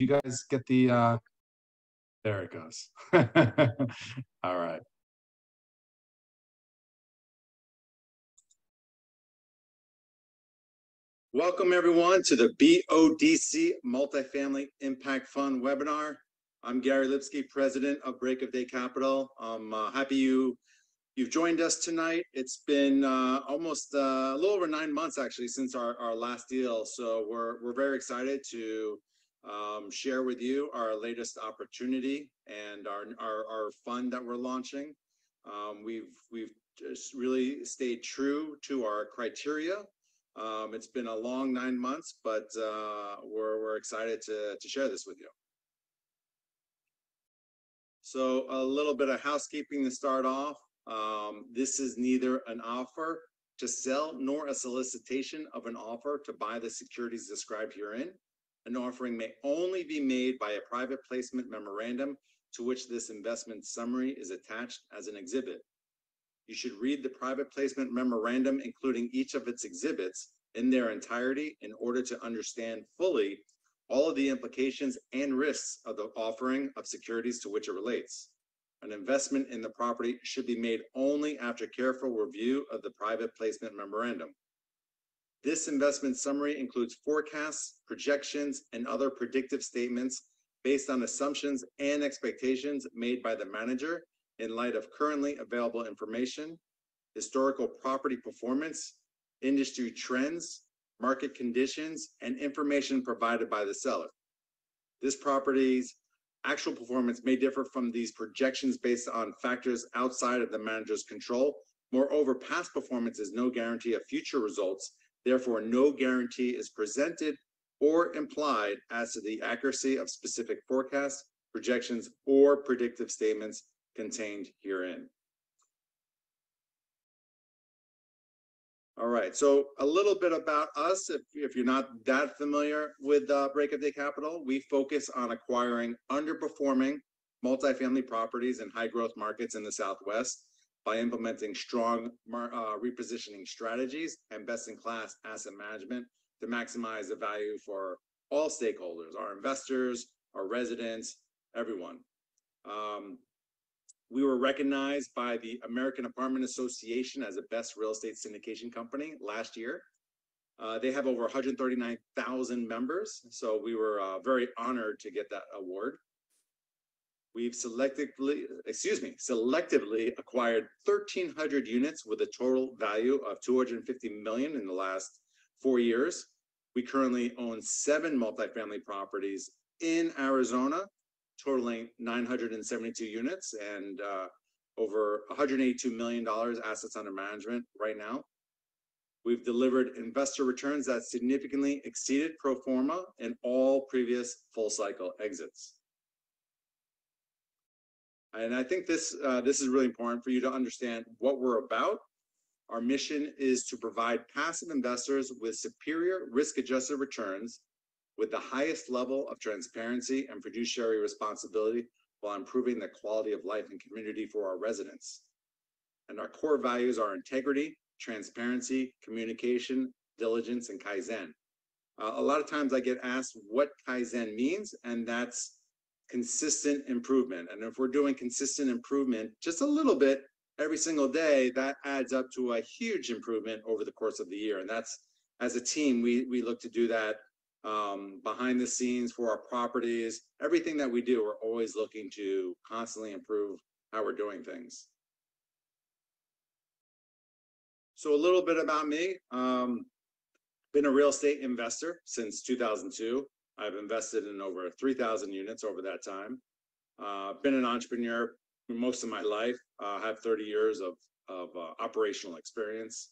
You guys get the, uh, there it goes. All right. Welcome everyone to the BODC Multifamily Impact Fund webinar. I'm Gary Lipsky, President of Break of Day Capital. I'm uh, happy you you've joined us tonight. It's been uh, almost uh, a little over nine months actually since our, our last deal, so we're we're very excited to um, share with you our latest opportunity and our our, our fund that we're launching. Um, we've we've just really stayed true to our criteria. Um, it's been a long nine months, but uh, we're we're excited to to share this with you. So a little bit of housekeeping to start off. Um, this is neither an offer to sell nor a solicitation of an offer to buy the securities described herein. An offering may only be made by a private placement memorandum to which this investment summary is attached as an exhibit. You should read the private placement memorandum, including each of its exhibits in their entirety in order to understand fully all of the implications and risks of the offering of securities to which it relates. An investment in the property should be made only after careful review of the private placement memorandum. This investment summary includes forecasts, projections, and other predictive statements based on assumptions and expectations made by the manager in light of currently available information, historical property performance, industry trends, market conditions, and information provided by the seller. This property's actual performance may differ from these projections based on factors outside of the manager's control. Moreover, past performance is no guarantee of future results. Therefore, no guarantee is presented or implied as to the accuracy of specific forecasts, projections, or predictive statements contained herein. All right, so a little bit about us, if, if you're not that familiar with uh, Break of Day Capital, we focus on acquiring underperforming multifamily properties in high growth markets in the Southwest by implementing strong uh, repositioning strategies and best in class asset management to maximize the value for all stakeholders, our investors, our residents, everyone. Um, we were recognized by the American Apartment Association as the best real estate syndication company last year. Uh, they have over 139,000 members, so we were uh, very honored to get that award. We've selectively, excuse me, selectively acquired 1,300 units with a total value of 250 million in the last four years. We currently own seven multifamily properties in Arizona totaling 972 units and uh, over 182 million dollars assets under management right now. We've delivered investor returns that significantly exceeded pro forma in all previous full cycle exits. And I think this uh, this is really important for you to understand what we're about. Our mission is to provide passive investors with superior risk-adjusted returns with the highest level of transparency and fiduciary responsibility while improving the quality of life and community for our residents. And our core values are integrity, transparency, communication, diligence, and Kaizen. Uh, a lot of times I get asked what Kaizen means, and that's consistent improvement. And if we're doing consistent improvement just a little bit every single day, that adds up to a huge improvement over the course of the year. And that's as a team, we we look to do that um, behind the scenes for our properties, everything that we do, we're always looking to constantly improve how we're doing things. So a little bit about me. Um, been a real estate investor since 2002. I've invested in over 3,000 units over that time. Uh, been an entrepreneur most of my life. Uh, have 30 years of, of uh, operational experience.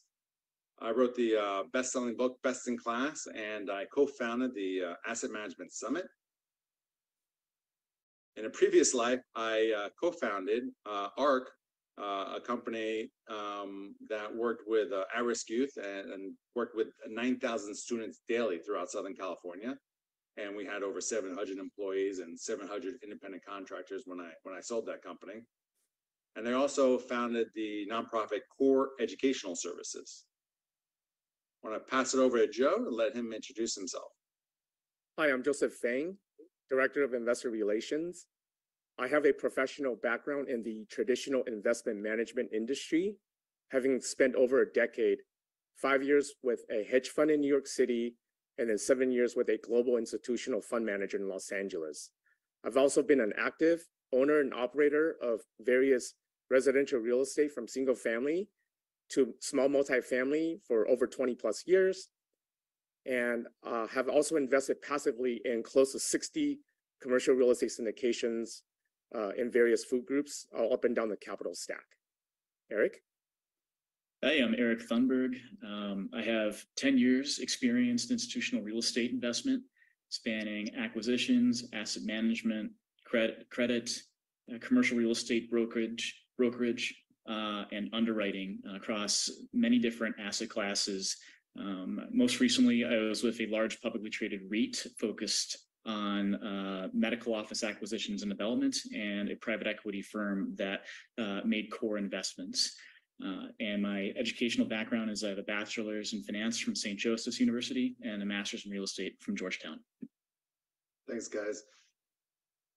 I wrote the uh, best-selling book, Best in Class, and I co-founded the uh, Asset Management Summit. In a previous life, I uh, co-founded uh, ARC, uh, a company um, that worked with uh, at-risk youth and, and worked with 9,000 students daily throughout Southern California. And we had over 700 employees and 700 independent contractors when I when I sold that company. And I also founded the nonprofit Core Educational Services. I want to pass it over to Joe and let him introduce himself. Hi, I'm Joseph Fang. Director of Investor Relations. I have a professional background in the traditional investment management industry, having spent over a decade, five years with a hedge fund in New York City, and then seven years with a global institutional fund manager in Los Angeles. I've also been an active owner and operator of various residential real estate, from single family to small multifamily for over 20+ years, and uh, have also invested passively in close to 60 commercial real estate syndications uh, in various food groups up and down the capital stack. Eric? Hi, I'm Eric Thunberg. Um, I have 10 years experience in institutional real estate investment, spanning acquisitions, asset management, credit, uh, commercial real estate brokerage, brokerage, uh, and underwriting across many different asset classes. Um, most recently, I was with a large publicly traded REIT focused on uh, medical office acquisitions and development, and a private equity firm that made core investments. Uh, my educational background is I have a bachelor's in finance from St. Joseph's University and a master's in real estate from Georgetown. Thanks, guys.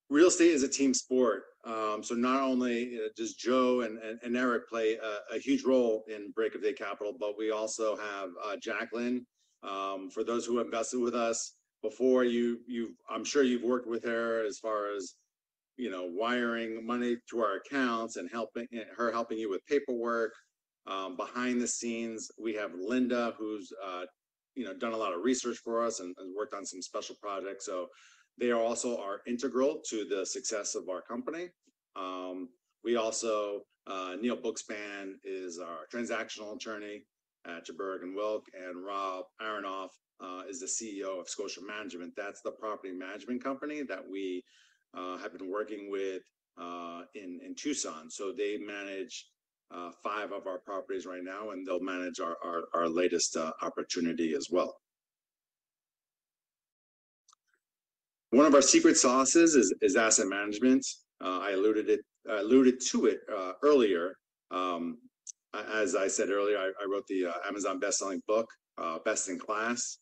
Real estate is a team sport. Um, so not only uh, does Joe and Eric play a huge role in Break of Day Capital, but we also have uh, Jacqueline. Um, for those who invested with us before, you you I'm sure you've worked with her as far as, you know, wiring money to our accounts and helping her helping you with paperwork. Um, behind the scenes, we have Linda, who's, uh, you know, done a lot of research for us and worked on some special projects. So they are also are integral to the success of our company. Um, we also, uh, Neil Bookspan is our transactional attorney at Gabelli & Wilk, and Rob Aronoff uh, is the CEO of Scotia Management. That's the property management company that we Uh, have been working with uh, in in Tucson. So they manage uh, five of our properties right now, and they'll manage our our latest opportunity as well. One of our secret sauces is is asset management. I alluded it I alluded to it earlier. Um, as I said earlier, I wrote the Amazon best-selling book, Best in Class.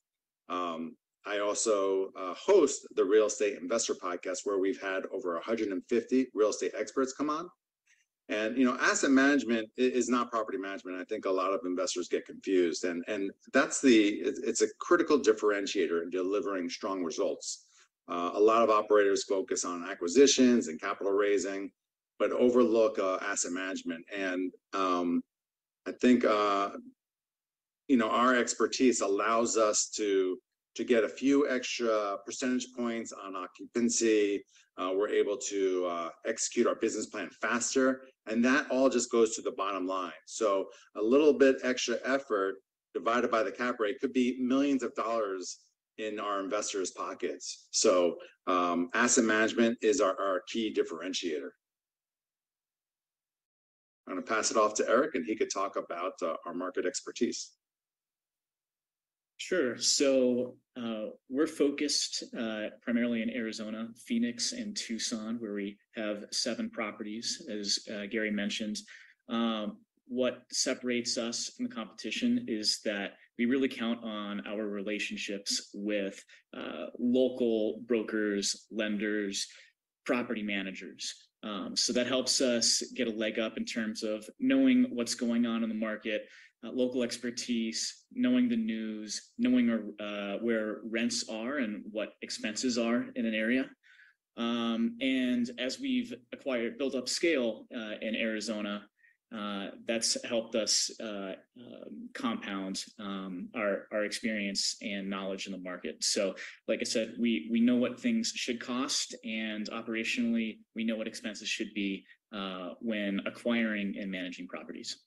Um, I also host the Real Estate Investor Podcast, where we've had over 150 real estate experts come on. And, you know, asset management is not property management. I think a lot of investors get confused, and and that's the... It's a critical differentiator in delivering strong results. A lot of operators focus on acquisitions and capital raising, but overlook asset management. And um, I think, uh, you know, our expertise allows us to get a few extra percentage points on occupancy. Uh, we're able to uh, execute our business plan faster, and that all just goes to the bottom line. So a little bit extra effort divided by the cap rate could be millions of dollars in our investors' pockets. So, um, asset management is our our key differentiator. I'm gonna pass it off to Eric, and he could talk about uh, our market expertise. Sure. So, uh, we're focused uh, primarily in Arizona, Phoenix, and Tucson, where we have seven properties, as uh, Gary mentioned. Um, what separates us from the competition is that we really count on our relationships with local brokers, lenders, property managers. Um, so that helps us get a leg up in terms of knowing what's going on in the market, Uh, local expertise, knowing the news, knowing uh, where rents are and what expenses are in an area. Um, and as we've acquired, built up scale uh, in Arizona, that's helped us um, compound um, our our experience and knowledge in the market. So, like I said, we know what things should cost, and operationally, we know what expenses should be when acquiring and managing properties.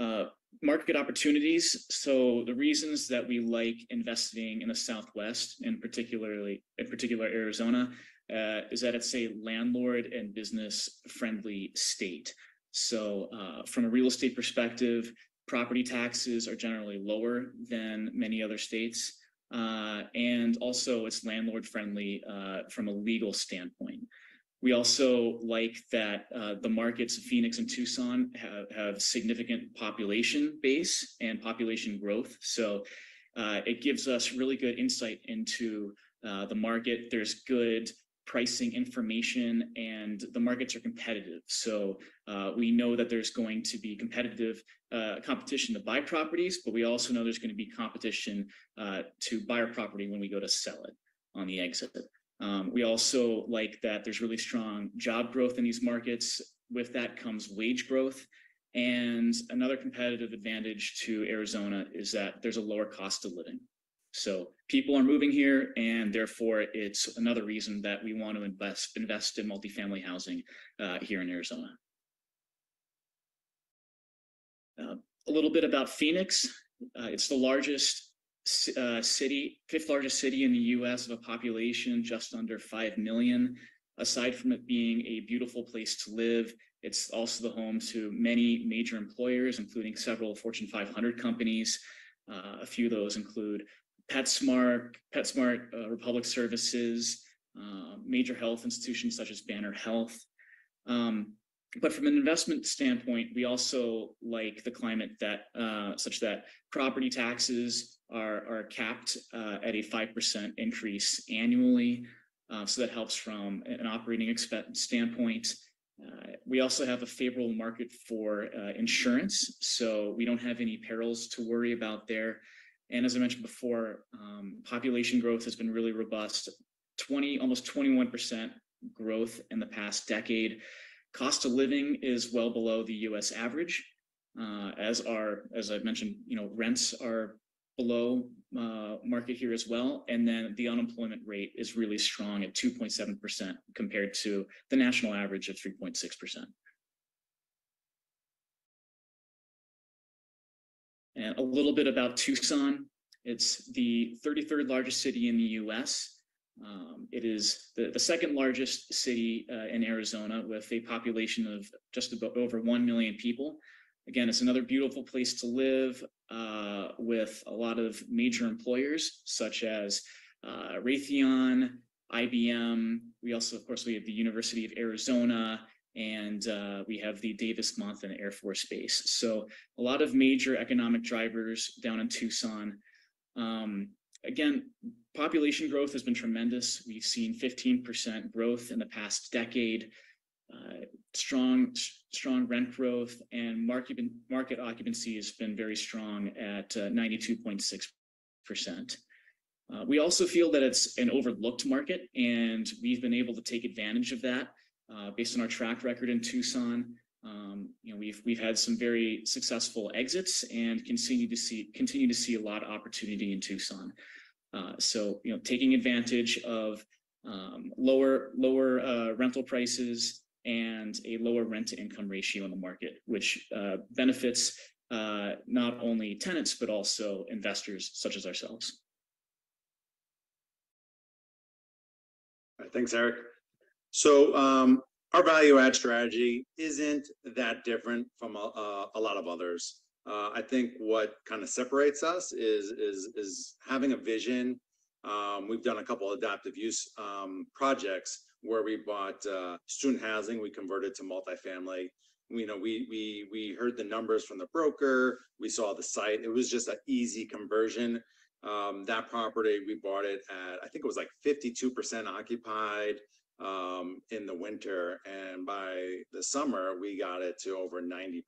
Uh, market opportunities. So the reasons that we like investing in the Southwest, and particularly, in particular Arizona, uh, is that it's a landlord and business-friendly state. So, uh, from a real estate perspective, property taxes are generally lower than many other states. And also, it's landlord-friendly from a legal standpoint. We also like that the markets of Phoenix and Tucson have significant population base and population growth. So, uh, it gives us really good insight into uh, the market. There's good pricing information and the markets are competitive. So uh, we know that there's going to be competitive uh, competition to buy properties, but we also know there's going to be competition uh, to buy a property when we go to sell it on the exit. Um, we also like that there's really strong job growth in these markets. With that comes wage growth. And another competitive advantage to Arizona is that there's a lower cost of living. So people are moving here, and therefore it's another reason that we want to invest invest in multifamily housing uh, here in Arizona. Uh, a little bit about Phoenix. Uh, it's the largest uh, city, fifth largest city in the U.S. of a population just under five million. Aside from it being a beautiful place to live, it's also the home to many major employers, including several Fortune 500 companies. Uh, a few of those include PetSmart, PetSmart, uh, Republic Services, uh, major health institutions such as Banner Health. Um, but from an investment standpoint, we also like the climate that uh, such that property taxes are are capped uh, at a five percent increase annually. Uh, so that helps from an operating expense standpoint. Uh, we also have a favorable market for uh, insurance, so we don't have any perils to worry about there. And as I mentioned before, um, population growth has been really robust 20, almost 21% growth in the past decade. Cost of living is well below the US average. Uh, as are, as I mentioned, you know, rents are below uh, market here as well. And then the unemployment rate is really strong at 2.7% compared to the national average of 3.6%. And a little bit about Tucson. It's the 33rd largest city in the US. Um, it is the, the second largest city uh, in Arizona with a population of just about over 1 million people. Again, it's another beautiful place to live uh, with a lot of major employers such as uh, Raytheon, IBM. We also, of course, we have the University of Arizona and uh, we have the Davis Monthan Air Force Base. So a lot of major economic drivers down in Tucson. Um, again, population growth has been tremendous. We've seen 15% growth in the past decade, uh, strong, strong rent growth, and market, occupancy has been very strong at uh, 92.6%. Uh, we also feel that it's an overlooked market, and we've been able to take advantage of that based on our track record in Tucson. Um, you know, we've we've had some very successful exits and continue to see continue to see a lot of opportunity in Tucson. So you know, taking advantage of um, lower lower rental prices and a lower rent to income ratio in the market, which uh, benefits uh, not only tenants but also investors such as ourselves. Thanks, Eric. So um, our value add strategy isn't that different from a, a lot of others. Uh, I think what kind of separates us is is is having a vision. Um, we've done a couple of adaptive use um, projects where we bought uh, student housing, we converted to multifamily. You know, we we we heard the numbers from the broker, we saw the site. It was just an easy conversion. Um, that property we bought it at I think it was like 52% occupied um, in the winter. And by the summer, we got it to over 90%.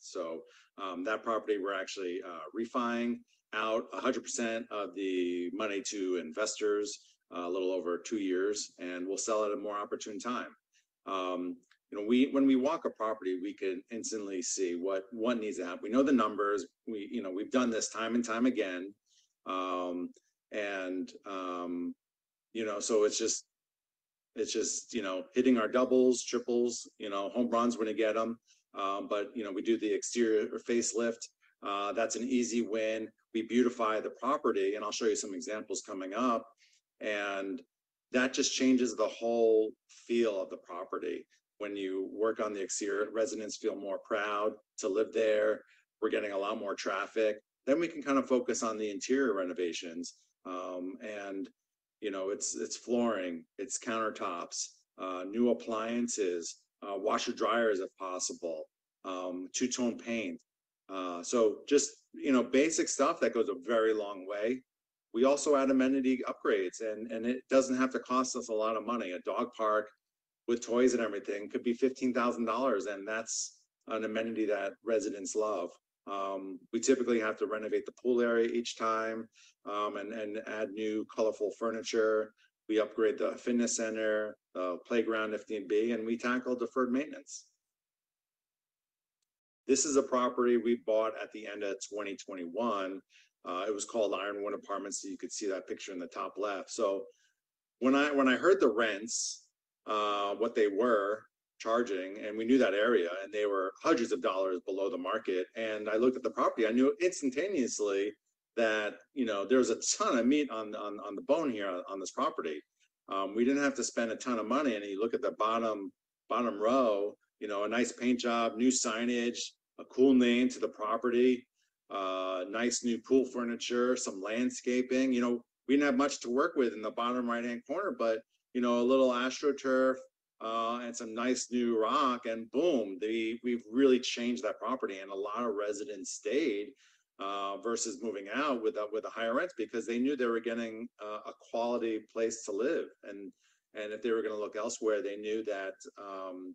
So um, that property, we're actually uh, refining out 100% of the money to investors a little over two years, and we'll sell at a more opportune time. Um, you know, we when we walk a property, we can instantly see what what needs to happen. We know the numbers. We you know we've done this time and time again, um, and um, you know so it's just it's just, you know, hitting our doubles, triples, you know, home runs when you get them. Um, but, you know, we do the exterior facelift. Uh, that's an easy win. We beautify the property, and I'll show you some examples coming up. And that just changes the whole feel of the property. When you work on the exterior, residents feel more proud to live there. We're getting a lot more traffic. Then we can kind of focus on the interior renovations. Um, and you know, it's it's flooring, it's countertops, uh, new appliances, uh, washer dryers if possible, um, two tone paint. Uh, so just you know, basic stuff that goes a very long way. We also add amenity upgrades and, and it doesn't have to cost us a lot of money. A dog park with toys and everything could be fifteen thousand dollars and that's an amenity that residents love. Um, we typically have to renovate the pool area each time, um, and, and add new colorful furniture. We upgrade the fitness center, the playground if need be, and we tackle deferred maintenance. This is a property we bought at the end of twenty twenty-one. Uh, it was called Ironwood Apartments, so you could see that picture in the top left. So when I, when I heard the rents, uh, what they were charging, and we knew that area, and they were hundreds of dollars below the market. And I looked at the property, I knew instantaneously that, you know, there was a ton of meat on, on, on the bone here on, on this property. Um, we didn't have to spend a ton of money, and you look at the bottom, bottom row, you know, a nice paint job, new signage, a cool name to the property, uh, nice new pool furniture, some landscaping, you know, we didn't have much to work with in the bottom right-hand corner, but, you know, a little astroturf, uh, and some nice new rock, and boom, the, we've really changed that property, and a lot of residents stayed uh, versus moving out with a, with a higher rent because they knew they were getting a, a quality place to live, and and if they were going to look elsewhere, they knew that um,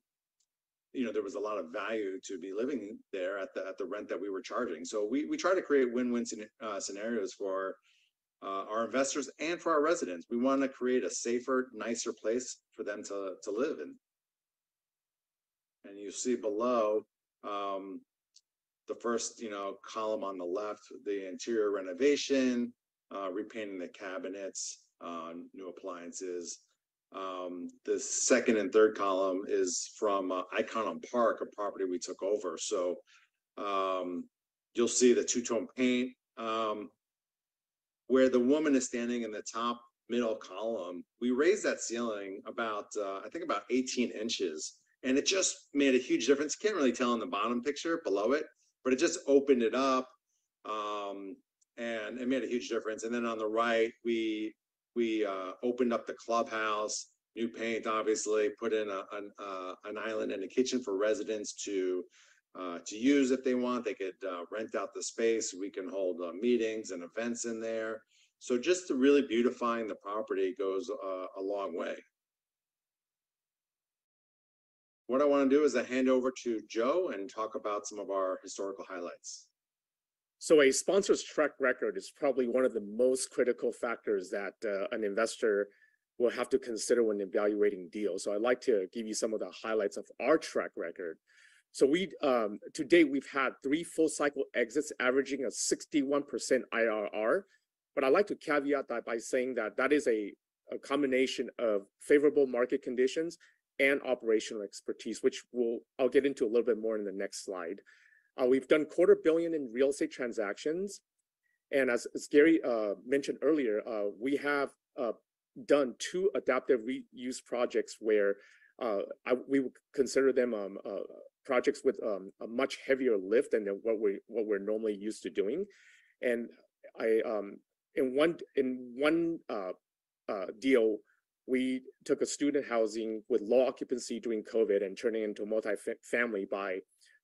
you know there was a lot of value to be living there at the at the rent that we were charging. So we we try to create win-win uh, scenarios for uh, our investors and for our residents. We want to create a safer, nicer place for them to to live in. And you see below um, the first, you know, column on the left, the interior renovation, uh, repainting the cabinets, uh, new appliances. Um, the second and third column is from uh, Icon Park, a property we took over. So um, you'll see the two-tone paint. Um, where the woman is standing in the top middle column, we raised that ceiling about, uh, I think about 18 inches. And it just made a huge difference. Can't really tell in the bottom picture below it, but it just opened it up. Um, and it made a huge difference. And then on the right, we we uh, opened up the clubhouse, new paint, obviously, put in a, an, uh, an island and a kitchen for residents to uh, to use if they want. They could uh, rent out the space. We can hold uh, meetings and events in there. So just to really beautifying the property goes uh, a long way. What I want to do is I hand over to Joe and talk about some of our historical highlights. So a sponsor's track record is probably one of the most critical factors that uh, an investor will have to consider when evaluating deals. So I'd like to give you some of the highlights of our track record. So we, um, to date, we've had three full cycle exits averaging a 61% IRR. But I'd like to caveat that by saying that that is a, a combination of favorable market conditions and operational expertise, which we'll, I'll get into a little bit more in the next slide. Uh, we've done quarter billion in real estate transactions. And as, Gary uh, mentioned earlier, uh, we have done two adaptive reuse projects where we would consider them um, projects with um, a much heavier lift than what we what we're normally used to doing. And I um, in one in one deal, we took a student housing with low occupancy during COVID and turning into multi-family by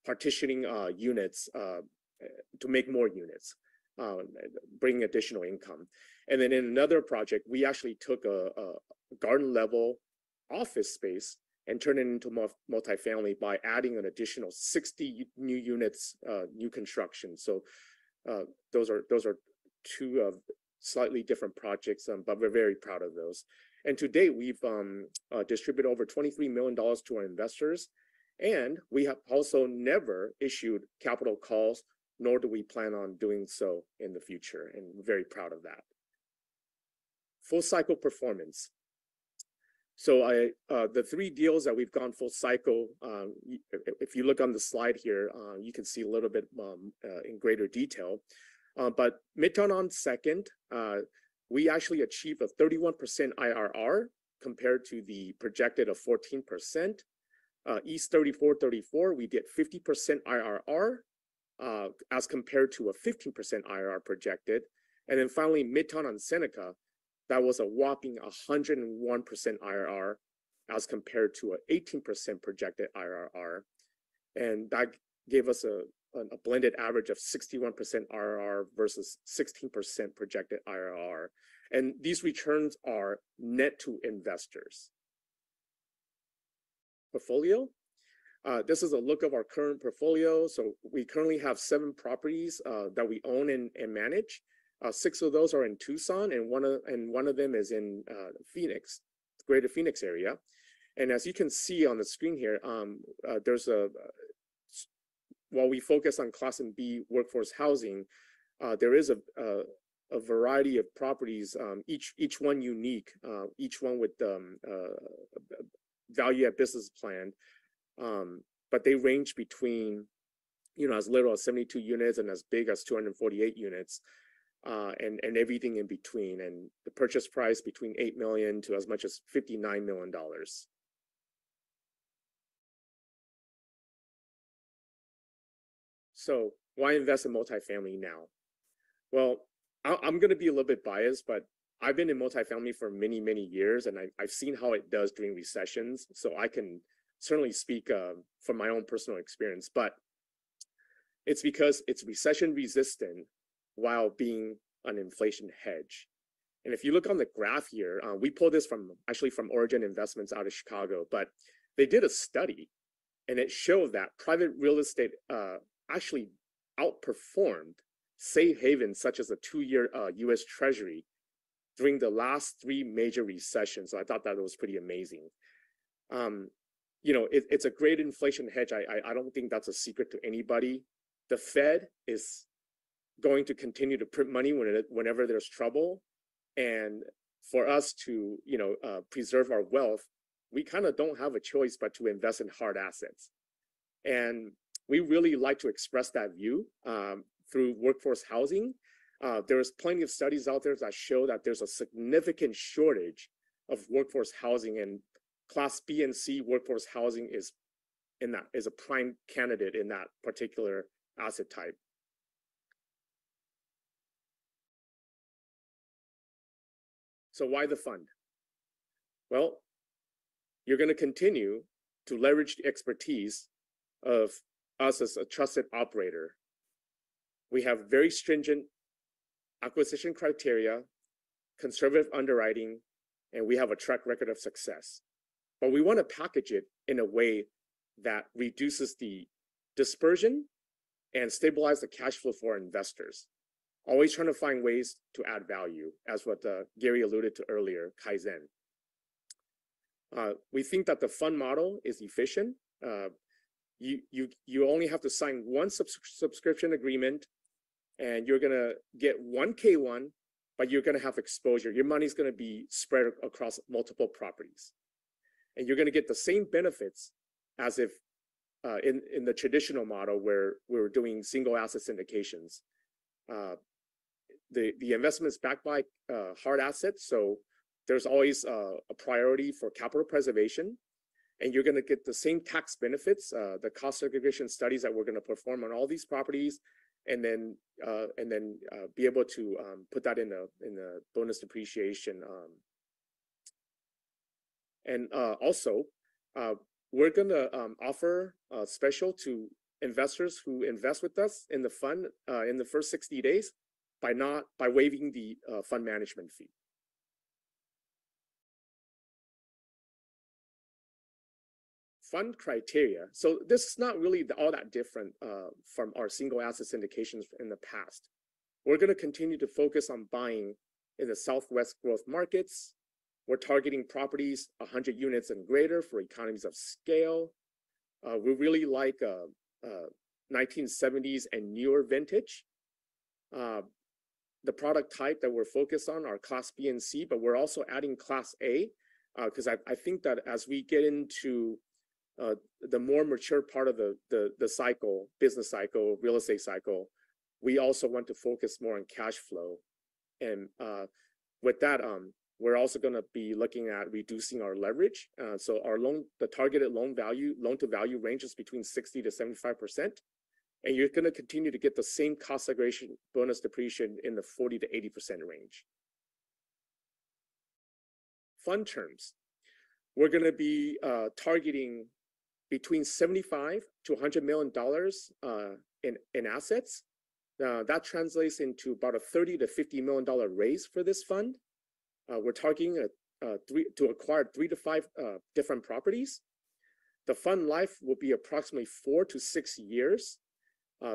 partitioning uh, units uh, to make more units, uh, bring additional income. And then in another project, we actually took a, a garden level office space and turned it into multi-family by adding an additional 60 new units, uh, new construction. So uh, those are those are two of slightly different projects, um, but we're very proud of those. And to date, we've um, uh, distributed over $23 million to our investors. And we have also never issued capital calls, nor do we plan on doing so in the future. And very proud of that. Full cycle performance. So I, uh, the three deals that we've gone full cycle, uh, if you look on the slide here, uh, you can see a little bit um, uh, in greater detail. Uh, but Midtown on second, uh, we actually achieved a 31% IRR compared to the projected of 14%. Uh, East 3434, we did 50% IRR as compared to a 15% IRR projected. And then finally, Midtown on Seneca, that was a whopping 101% IRR as compared to an 18% projected IRR. And that gave us a, blended average of sixty-one percent IRR versus sixteen percent projected IRR. And these returns are net to investors. Portfolio. Uh, this is a look of our current portfolio. So we currently have seven properties uh, that we own and, and manage. Uh, six of those are in Tucson, and one of and one of them is in uh, Phoenix, Greater Phoenix area. And as you can see on the screen here, um, uh, there's a while we focus on Class and B workforce housing, uh, there is a, a a variety of properties, um, each each one unique, each one with um, value at business plan. Um, but they range between, you know, as little as 72 units and as big as 248 units, uh, and and everything in between. And the purchase price between 8 million to as much as 59 million dollars. So why invest in multifamily now? Well, I, I'm going to be a little bit biased, but I've been in multifamily for many, many years, and I, I've seen how it does during recessions. So I can certainly speak uh, from my own personal experience, but it's because it's recession resistant while being an inflation hedge. And if you look on the graph here, uh, we pulled this from actually from Origin Investments out of Chicago, but they did a study and it showed that private real estate uh, actually outperformed safe havens such as a two-year uh, U.S. Treasury during the last three major recessions. So I thought that was pretty amazing. Um, you know, it, it's a great inflation hedge. I, I I don't think that's a secret to anybody. The Fed is going to continue to print money when it, whenever there's trouble, and for us to you know uh, preserve our wealth, we kind of don't have a choice but to invest in hard assets. And we really like to express that view um, through workforce housing. Uh, there's plenty of studies out there that show that there's a significant shortage of workforce housing, and Class B and C workforce housing is in that is a prime candidate in that particular asset type. So why the fund? Well, you're going to continue to leverage the expertise of us as a trusted operator. We have very stringent acquisition criteria, conservative underwriting, and we have a track record of success. But we want to package it in a way that reduces the dispersion and stabilize the cash flow for investors. Always trying to find ways to add value, as what uh, Gary alluded to earlier, Kaizen. Uh, we think that the fund model is efficient. Uh, you only have to sign one subscription agreement, and you're gonna get one K one, but you're gonna have exposure. Your money's gonna be spread across multiple properties, and you're gonna get the same benefits as if uh, in in the traditional model where we're doing single asset syndications. Uh, the the investments backed by uh, hard assets, so there's always uh, a priority for capital preservation and you're going to get the same tax benefits uh, the cost segregation studies that we're going to perform on all these properties and then uh, and then uh, be able to um, put that in the in the bonus depreciation um, and uh, also uh, we're going to um, offer a special to investors who invest with us in the fund uh, in the first 60 days by not by waiving the uh, fund management fee fund criteria. So this is not really all that different uh, from our single asset syndications in the past. We're going to continue to focus on buying in the Southwest growth markets. We're targeting properties 100 units and greater for economies of scale. Uh, we really like uh, uh, 1970s and newer vintage. Uh, the product type that we're focused on are Class B and C, but we're also adding Class A because I, I think that as we get into uh, the more mature part of the, the the cycle, business cycle, real estate cycle, we also want to focus more on cash flow. And uh, with that, um, we're also going to be looking at reducing our leverage. Uh, so our loan, the targeted loan value, loan to value ranges between 60 to 75 percent. And you're going to continue to get the same cost segregation bonus depreciation in the 40 to 80 percent range. Fund terms, we're going to be uh, targeting between 75 to 100 million dollars uh, in, in assets. That translates into about a thirty to fifty million dollar raise for this fund. Uh, we're targeting uh, to acquire three to five, different properties. The fund life will be approximately four to six years.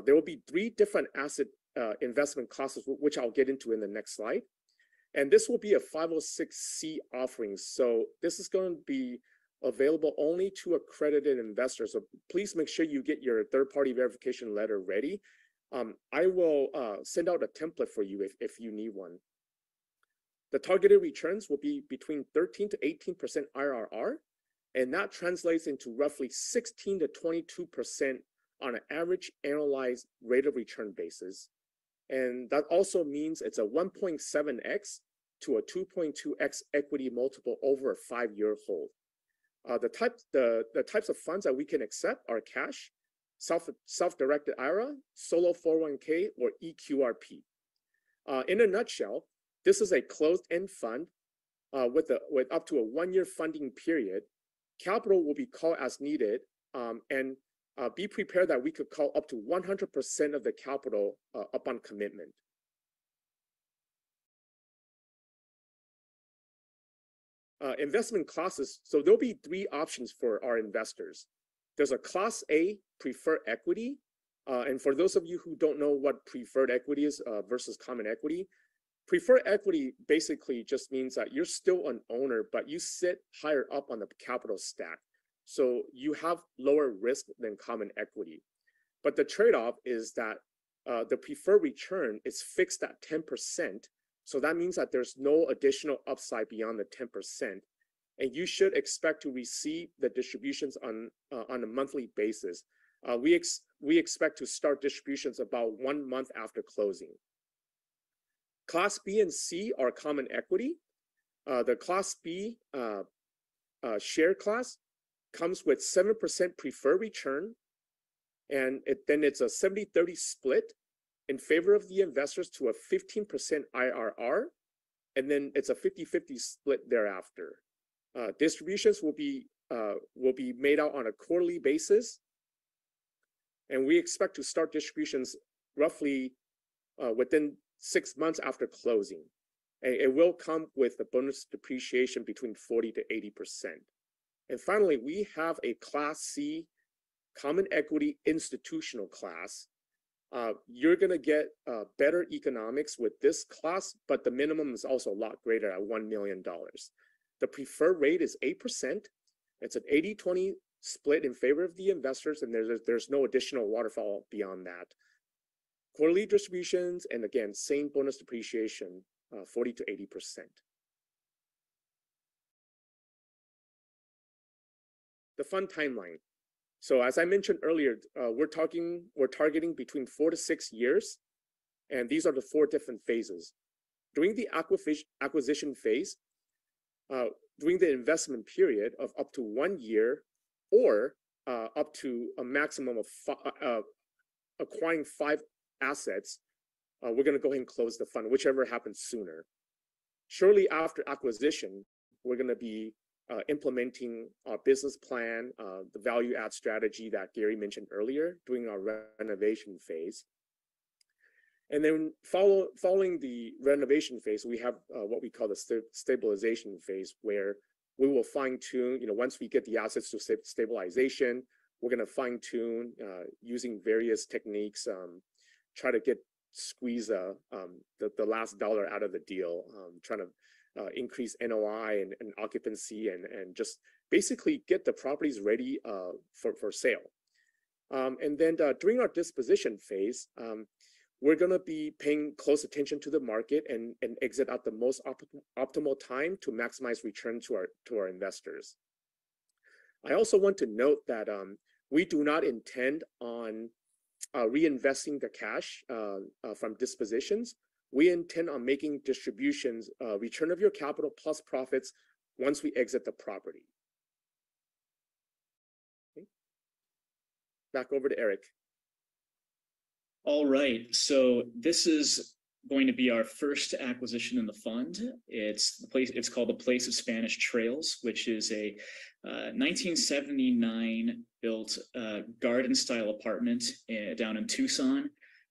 There will be three different asset, investment classes, which I'll get into in the next slide. And this will be a five oh six C offering, so this is going to be available only to accredited investors. So please make sure you get your third-party verification letter ready. Um, I will uh, send out a template for you if, if you need one. The targeted returns will be between 13 to 18% IRR, and that translates into roughly 16 to 22% on an average annualized rate of return basis. And that also means it's a 1.7x to a 2.2x equity multiple over a five-year hold. Uh, the types the, the types of funds that we can accept are cash, self self-directed IRA, solo 401k, or EQRP. Uh, in a nutshell, this is a closed-end fund uh, with a with up to a one-year funding period. Capital will be called as needed, um, and uh, be prepared that we could call up to 100% of the capital uh, upon commitment. Uh, investment classes. So there'll be three options for our investors. There's a Class A preferred equity. Uh, and for those of you who don't know what preferred equity is uh, versus common equity, preferred equity basically just means that you're still an owner, but you sit higher up on the capital stack. So you have lower risk than common equity. But the trade-off is that uh, the preferred return is fixed at 10%. So that means that there's no additional upside beyond the 10%. And you should expect to receive the distributions on, uh, on a monthly basis. Uh, we, ex- we expect to start distributions about one month after closing. Class B and C are common equity. Uh, the Class B uh, uh, share class comes with 7% preferred return. And it, then it's a 70 30 split in favor of the investors to a 15% IRR. And then it's a 50 50 split thereafter. Uh, distributions will be uh, will be made out on a quarterly basis. And we expect to start distributions roughly uh, within six months after closing. And it will come with a bonus depreciation between 40 to 80%. And finally, we have a Class C common equity institutional class. Uh, you're going to get uh, better economics with this class, but the minimum is also a lot greater at $1 million. The preferred rate is 8%. It's an 80 20 split in favor of the investors, and there's, there's no additional waterfall beyond that. Quarterly distributions, and again, same bonus depreciation, uh, 40 to 80%. The fund timeline. So as I mentioned earlier, uh, we're talking, we're targeting between four to six years. And these are the four different phases. During the acquisition, phase, uh, during the investment period of up to one year or uh, up to a maximum of fi- uh, acquiring five assets, uh, we're going to go ahead and close the fund, whichever happens sooner. Shortly after acquisition, we're going to be uh, implementing our business plan, uh, the value add strategy that Gary mentioned earlier, doing our renovation phase. And then follow, following the renovation phase, we have uh, what we call the sta- stabilization phase, where we will fine tune, you know, once we get the assets to sta- stabilization, we're going to fine tune uh, using various techniques, um, try to get squeeze uh, um, the, the last dollar out of the deal, um, trying to uh, increase NOI and, and occupancy and, and just basically get the properties ready uh, for, for sale. Um, and then uh, during our disposition phase, um, we're going to be paying close attention to the market and, and exit at the most op- optimal time to maximize return to our, to our investors. I also want to note that um, we do not intend on uh, reinvesting the cash uh, uh, from dispositions we intend on making distributions, uh, return of your capital plus profits once we exit the property. Okay. Back over to Eric. All right, so this is going to be our first acquisition in the fund. It's the place, it's called the Place of Spanish Trails, which is a uh, nineteen seventy-nine built uh, garden-style apartment uh, down in Tucson,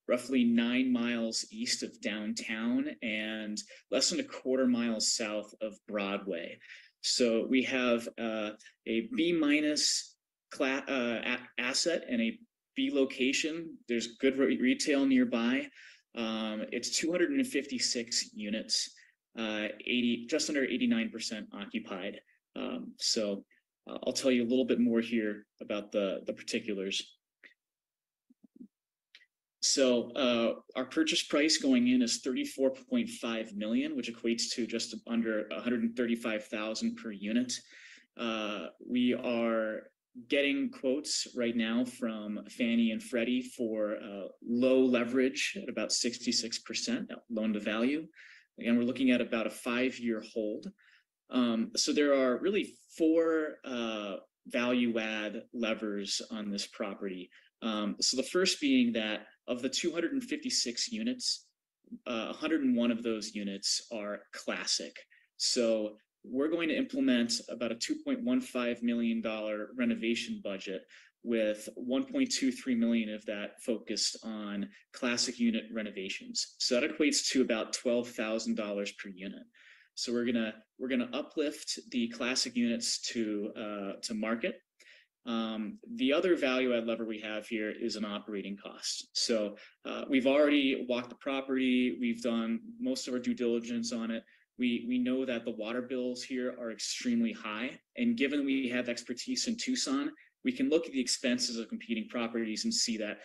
roughly nine miles east of downtown and less than a quarter mile south of Broadway. So we have uh, a B minus uh, asset and a B location. There's good re- retail nearby. Um, it's 256 units, uh, 80 just under 89% occupied. Um, so uh, I'll tell you a little bit more here about the the particulars. So uh, our purchase price going in is 34.5 million, which equates to just under 135,000 per unit. Uh, we are getting quotes right now from Fannie and Freddie for uh, low leverage at about 66% loan to value. Again, we're looking at about a five-year hold. Um, so there are really four uh, value add levers on this property. Um, so the first being that of the 256 units, uh, 101 of those units are classic. So we're going to implement about a $2.15 million renovation budget with 1.23 million of that focused on classic unit renovations. So that equates to about $12,000 per unit. So we're gonna we're gonna uplift the classic units to uh, to market. Um, the other value add lever we have here is an operating cost. So uh, we've already walked the property. We've done most of our due diligence on it. We we know that the water bills here are extremely high, and given we have expertise in Tucson, we can look at the expenses of competing properties and see that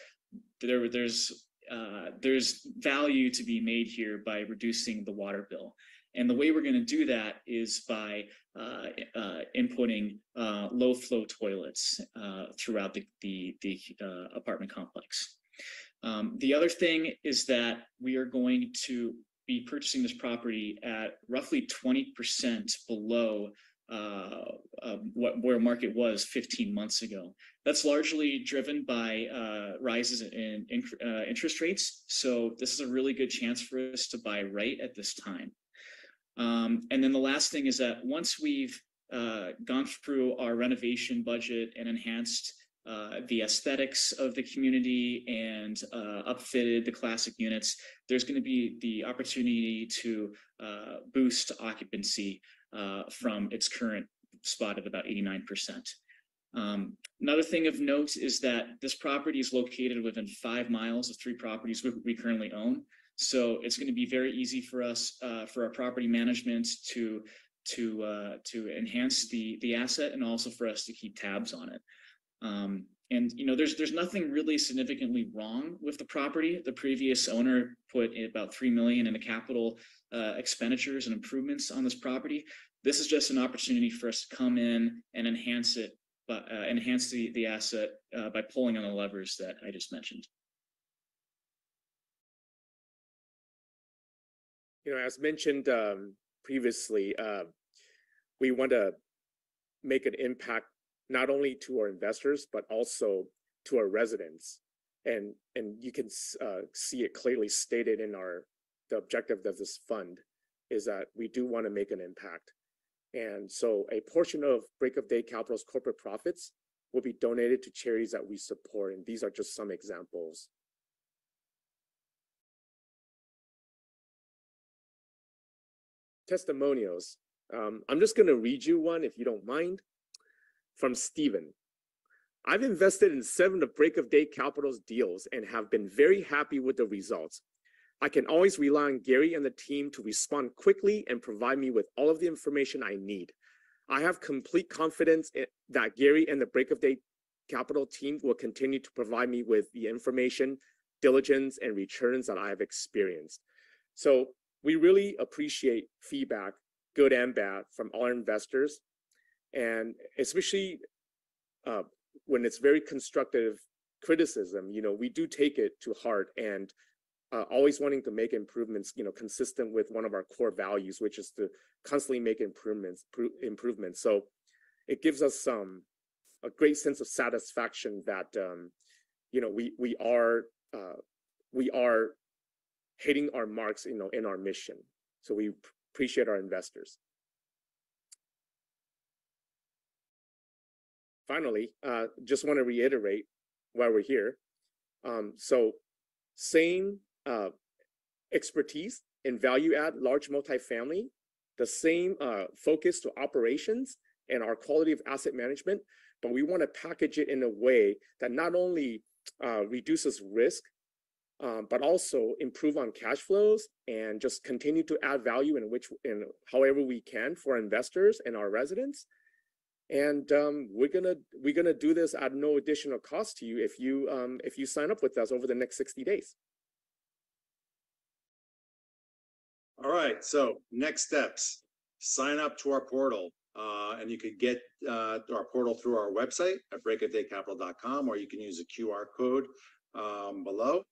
there there's uh, there's value to be made here by reducing the water bill. And the way we're going to do that is by uh, uh, inputting uh, low flow toilets uh, throughout the, the, the uh, apartment complex. Um, the other thing is that we are going to be purchasing this property at roughly 20% below uh, um, what where market was 15 months ago. That's largely driven by uh, rises in, in uh, interest rates. So this is a really good chance for us to buy right at this time. Um, and then the last thing is that once we've uh, gone through our renovation budget and enhanced uh, the aesthetics of the community and uh, upfitted the classic units, there's going to be the opportunity to uh, boost occupancy uh, from its current spot at about 89%. Um, another thing of note is that this property is located within five miles of three properties we, we currently own. So it's going to be very easy for us, uh, for our property management to to uh, to enhance the the asset and also for us to keep tabs on it. Um, and you know, there's there's nothing really significantly wrong with the property. The previous owner put about three million in the capital uh, expenditures and improvements on this property. This is just an opportunity for us to come in and enhance it, but uh, enhance the the asset uh, by pulling on the levers that I just mentioned. You know, as mentioned um, previously, uh, we want to make an impact not only to our investors but also to our residents, and and you can uh, see it clearly stated in our the objective of this fund is that we do want to make an impact, and so a portion of Break of Day Capital's corporate profits will be donated to charities that we support, and these are just some examples. Testimonials. Um, I'm just going to read you one if you don't mind from Stephen. I've invested in seven of Break of Day Capital's deals and have been very happy with the results. I can always rely on Gary and the team to respond quickly and provide me with all of the information I need. I have complete confidence that Gary and the Break of Day Capital team will continue to provide me with the information, diligence, and returns that I have experienced. So we really appreciate feedback, good and bad, from our investors, and especially uh, when it's very constructive criticism. You know, we do take it to heart and uh, always wanting to make improvements. You know, consistent with one of our core values, which is to constantly make improvements. Improvements. So it gives us some a great sense of satisfaction that um, you know we we are uh, we are hitting our marks, you know, in our mission. So we appreciate our investors. Finally, uh, just want to reiterate why we're here. Um, so same uh, expertise and value add large multifamily, the same uh, focus to operations and our quality of asset management, but we want to package it in a way that not only reduces risk, um, but also improve on cash flows and just continue to add value in which in however we can for investors and our residents. And um, we're gonna we're gonna do this at no additional cost to you if you um, if you sign up with us over the next 60 days. All right, so next steps, sign up to our portal. Uh, and you could get uh, our portal through our website at breakofdaycapital.com, or you can use a QR code um, below.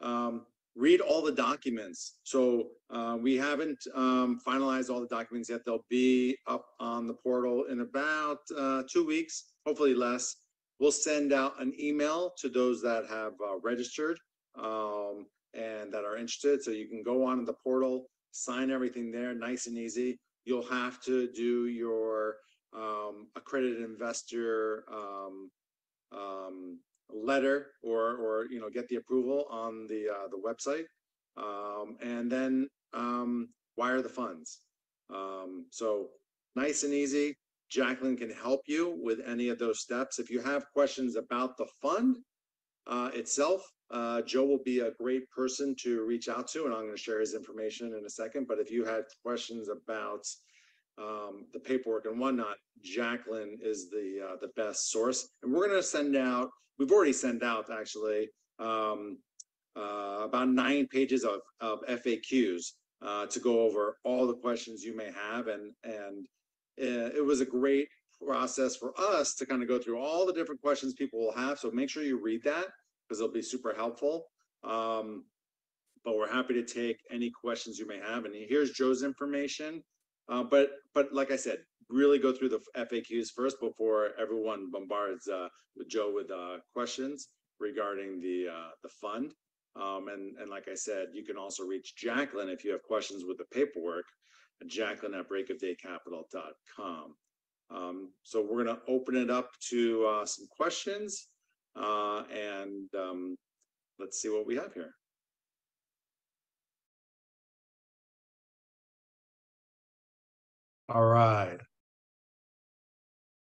Um, read all the documents. So uh, we haven't um, finalized all the documents yet. They'll be up on the portal in about uh, two weeks, hopefully less. We'll send out an email to those that have uh, registered um, and that are interested. So you can go on the portal, sign everything there, nice and easy. You'll have to do your um, accredited investor um, um, letter or or you know get the approval on the uh, the website. Um, and then um, wire the funds. Um, so nice and easy. Jacqueline can help you with any of those steps. If you have questions about the fund uh, itself uh, joe will be a great person to reach out to and i'm going to share his information in a second. But if you had questions about um, the paperwork and whatnot, Jacqueline is the uh, the best source. And we're going to send out. We've already sent out actually um, uh, about nine pages of of FAQs uh, to go over all the questions you may have, and and uh, it was a great process for us to kind of go through all the different questions people will have. So make sure you read that because it'll be super helpful. Um, but we're happy to take any questions you may have. And here's Joe's information. Uh, but but like I said, really go through the FAQs first before everyone bombards uh, with Joe with uh, questions regarding the uh, the fund. Um, and and like I said, you can also reach Jacqueline if you have questions with the paperwork. Jacqueline at breakofdaycapital.com. Um, so we're going to open it up to uh, some questions, uh, and um, let's see what we have here. All right.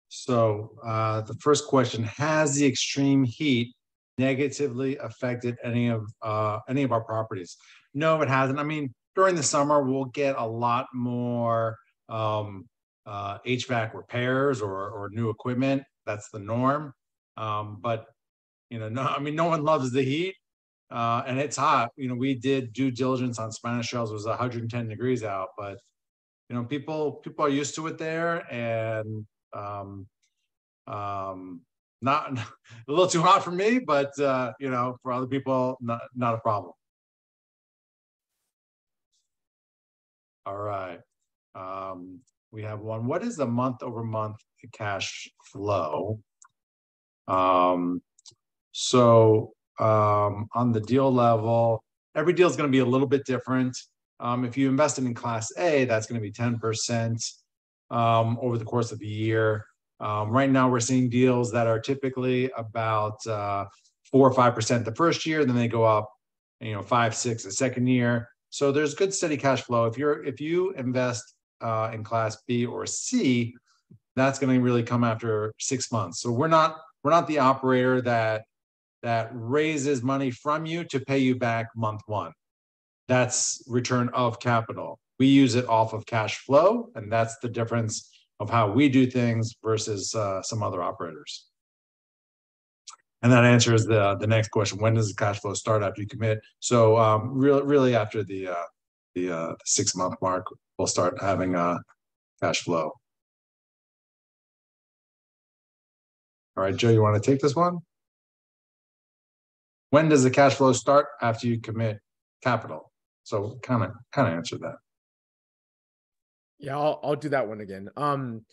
So uh, the first question, has the extreme heat negatively affected any of uh, any of our properties? No, it hasn't. I mean, during the summer, we'll get a lot more um, uh, HVAC repairs or, or new equipment. That's the norm. Um, but, you know, no, I mean, no one loves the heat. Uh, and it's hot. You know, we did due diligence on Spanish Trails. It was 110 degrees out, but you know, people people are used to it there, and um, um, not a little too hot for me, but uh, you know, for other people, not not a problem. All right. Um, we have one. What is the month over month cash flow? Um, so um, on the deal level, every deal is going to be a little bit different. Um, if you invested in Class A, that's going to be 10% um, over the course of the year. Um, right now, we're seeing deals that are typically about uh, four or five percent the first year, then they go up, you know, five, six the second year. So there's good steady cash flow. If you're if you invest uh, in Class B or C, that's going to really come after six months. So we're not we're not the operator that that raises money from you to pay you back month one that's return of capital. We use it off of cash flow, and that's the difference of how we do things versus uh, some other operators. And that answers the the next question: When does the cash flow start after you commit? So, um, really, really after the uh, the uh, six month mark, we'll start having uh, cash flow. All right, Joe, you want to take this one? When does the cash flow start after you commit capital? So kind of kind of answer that. Yeah, I'll I'll do that one again. Um,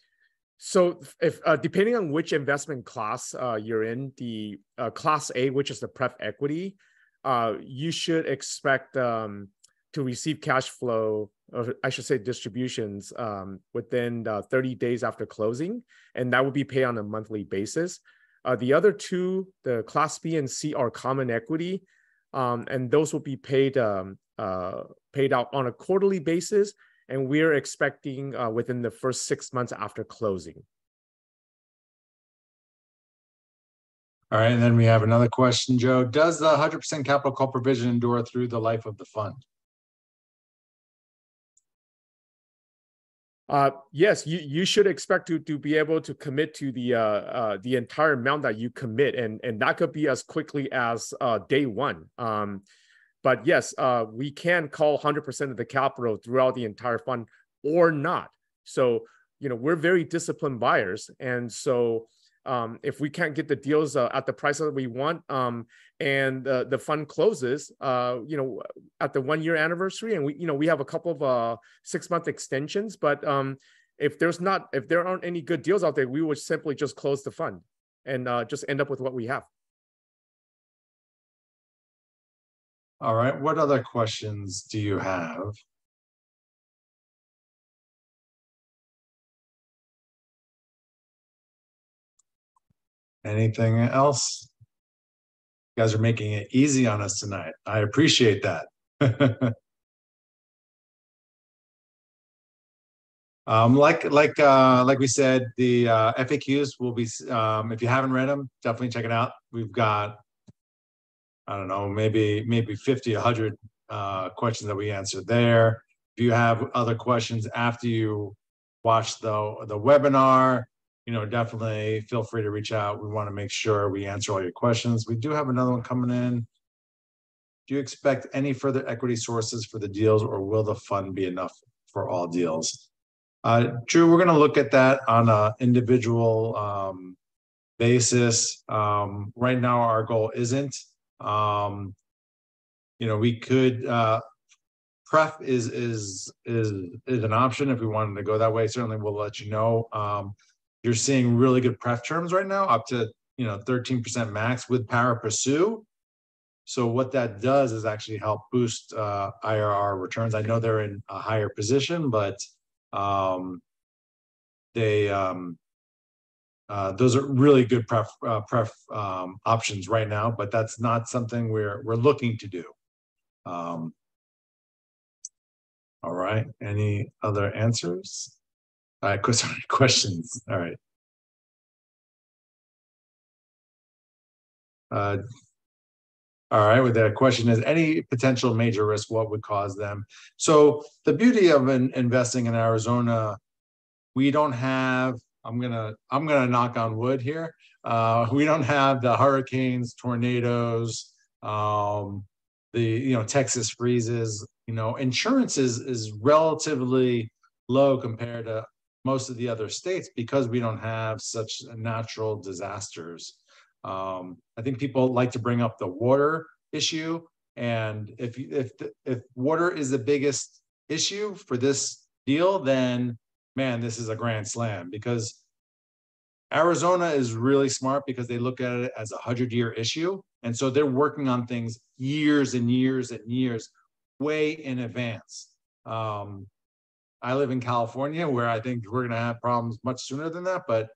so if uh, depending on which investment class uh, you're in, the uh, class A, which is the pref equity, uh, you should expect um, to receive cash flow, or I should say distributions, um, within uh, 30 days after closing, and that would be paid on a monthly basis. Uh, the other two, the Class B and C, are common equity, um, and those will be paid um, uh, paid out on a quarterly basis, and we're expecting uh, within the first six months after closing. All right, and then we have another question, Joe. Does the hundred percent capital call provision endure through the life of the fund? Uh, yes, you, you should expect to, to be able to commit to the, uh, uh, the entire amount that you commit and, and that could be as quickly as, uh, day one. Um, but yes, uh, we can call hundred percent of the capital throughout the entire fund or not. So, you know, we're very disciplined buyers. And so, um, if we can't get the deals uh, at the price that we want um, and uh, the fund closes uh, you know at the one year anniversary and we you know we have a couple of uh, six month extensions but um, if there's not if there aren't any good deals out there we would simply just close the fund and uh, just end up with what we have All right, what other questions do you have? Anything else? Guys are making it easy on us tonight. I appreciate that. Um, like, like, uh, like we said, the, uh, FAQs will be, um, if you haven't read them, definitely check it out. We've got I don't know, maybe, maybe 50, 100 uh, questions that we answer there. If you have other questions after you watch the, the webinar, you know, definitely feel free to reach out. We want to make sure we answer all your questions. We do have another one coming in. Do you expect any further equity sources for the deals or will the fund be enough for all deals? Uh, Drew, we're going to look at that on a individual um, basis. Um, right now, our goal isn't. Um, you know, we could, uh, pref is, is, is, is an option if we wanted to go that way. Certainly we'll let you know. Um, you're seeing really good pref terms right now, up to, you know, thirteen percent max with pari passu. So what that does is actually help boost, uh, IRR returns. I know they're in a higher position, but, um, they, um, uh, those are really good pref, uh, pref, um, options right now, but that's not something we're, we're looking to do. Um. All right, any other answers? Que- sorry, questions, all right. Uh. All right, with that question is any potential major risk, what would cause them? So the beauty of in- investing in Arizona, we don't have I'm gonna, I'm gonna knock on wood here. Uh, we don't have the hurricanes, tornadoes, um, the, you know, Texas freezes, you know, insurance is, is relatively low compared to most of the other states because we don't have such natural disasters. Um, I think people like to bring up the water issue. And if, if, if water is the biggest issue for this deal, then man, this is a grand slam because Arizona is really smart because they look at it as a hundred year issue. And so they're working on things years and years and years way in advance. Um, I live in California where I think we're going to have problems much sooner than that. But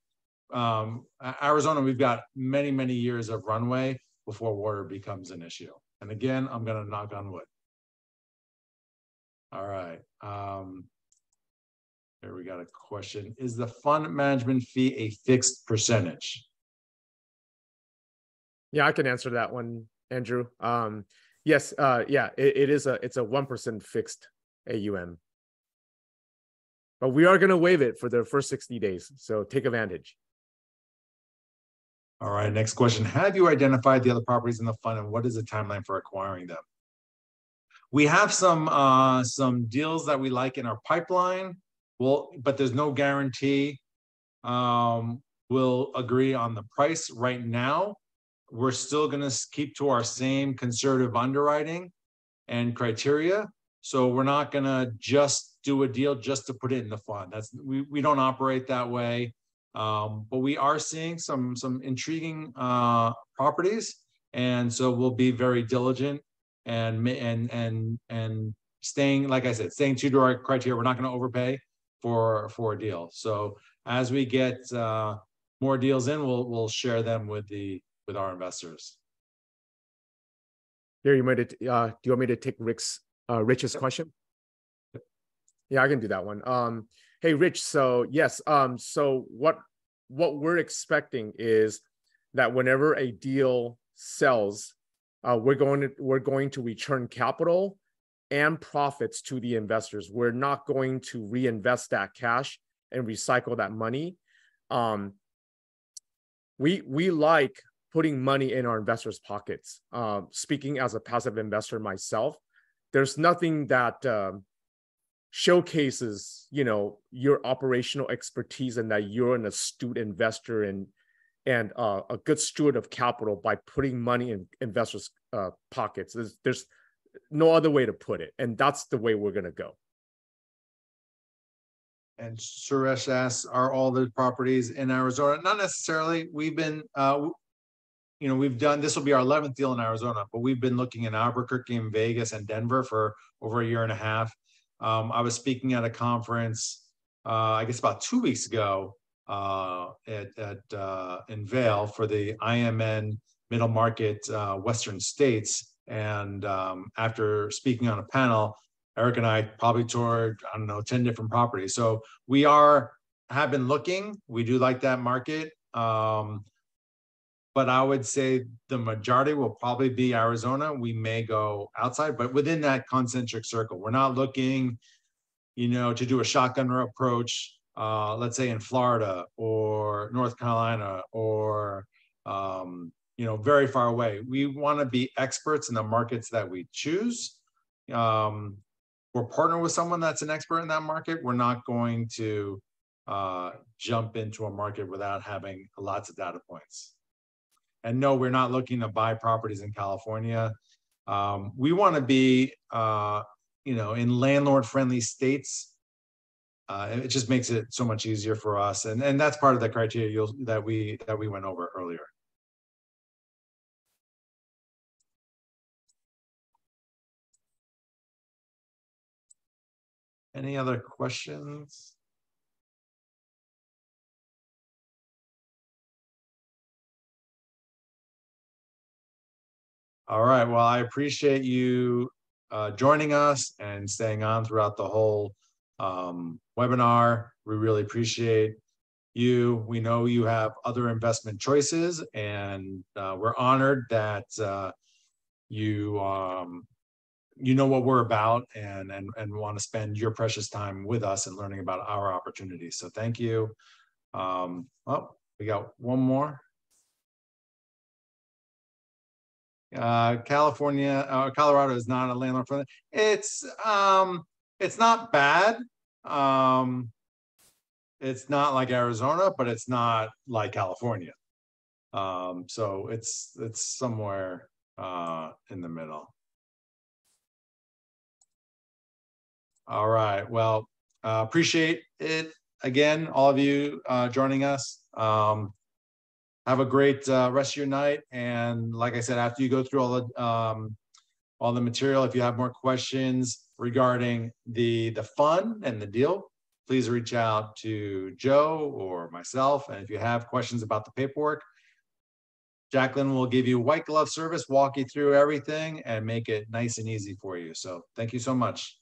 um, Arizona, we've got many, many years of runway before water becomes an issue. And again, I'm going to knock on wood. All right. Um, here we got a question. Is the fund management fee a fixed percentage? Yeah, I can answer that one, Andrew. Um, yes, uh, yeah, it, it is a it's a one percent fixed AUM, but we are gonna waive it for the first sixty days. So take advantage. All right, next question. Have you identified the other properties in the fund and what is the timeline for acquiring them? We have some, uh, some deals that we like in our pipeline. Well, but there's no guarantee. Um, we'll agree on the price right now. We're still gonna keep to our same conservative underwriting and criteria. So we're not gonna just do a deal just to put it in the fund. That's, we, we don't operate that way. Um, but we are seeing some, some intriguing, uh, properties. And so we'll be very diligent and and and and staying, like I said, staying true to our criteria. We're not gonna overpay for for a deal. So as we get uh more deals in, we'll we'll share them with the with our investors. Here, you might, uh, do you want me to take Rick's, uh, Rich's question? Yeah, I can do that one. Um, hey, Rich, so yes, um, so what, what we're expecting is that whenever a deal sells, uh, we're going to, we're going to return capital and profits to the investors. We're not going to reinvest that cash and recycle that money. Um, we, we like putting money in our investors' pockets. Um, speaking as a passive investor myself, there's nothing that um, showcases, you know, your operational expertise and that you're an astute investor and and uh, a good steward of capital by putting money in investors' uh, pockets. There's, there's no other way to put it, and that's the way we're gonna go. And Suresh asks, are all the properties in Arizona? Not necessarily. We've been, uh, you know, we've done, this will be our eleventh deal in Arizona, but we've been looking in Albuquerque and Vegas and Denver for over a year and a half. Um, I was speaking at a conference, uh, I guess about two weeks ago, uh, at, at, uh, in Vail for the IMN Middle Market, uh, Western States. And, um, after speaking on a panel, Eric and I probably toured, I don't know, ten different properties. So we are, have been looking. We do like that market. Um, but I would say the majority will probably be Arizona. We may go outside, but within that concentric circle, we're not looking, you know, to do a shotgun approach. Uh, let's say in Florida or North Carolina or, um, you know, very far away. We want to be experts in the markets that we choose. Um, we're partner with someone that's an expert in that market. We're not going to uh, jump into a market without having lots of data points. And no, we're not looking to buy properties in California. Um, we want to be, uh, you know, in landlord-friendly states. Uh, it just makes it so much easier for us, and and that's part of the criteria that we that we went over earlier. Any other questions? All right, well, I appreciate you uh, joining us and staying on throughout the whole um, webinar. We really appreciate you. We know you have other investment choices and uh, we're honored that uh, you um, you know what we're about and and and want to spend your precious time with us and learning about our opportunities. So thank you. Um, oh, we got one more. Uh, California, uh, Colorado is not a landlord friendly. It's um, it's not bad. Um, it's not like Arizona, but it's not like California. Um, so it's it's somewhere uh in the middle. All right, well, uh, appreciate it again, all of you uh, joining us. Um, have a great uh, rest of your night, and like I said, after you go through all the um, all the material, if you have more questions regarding the the fund and the deal, please reach out to Joe or myself. And if you have questions about the paperwork, Jacqueline will give you white glove service, walk you through everything, and make it nice and easy for you. So thank you so much.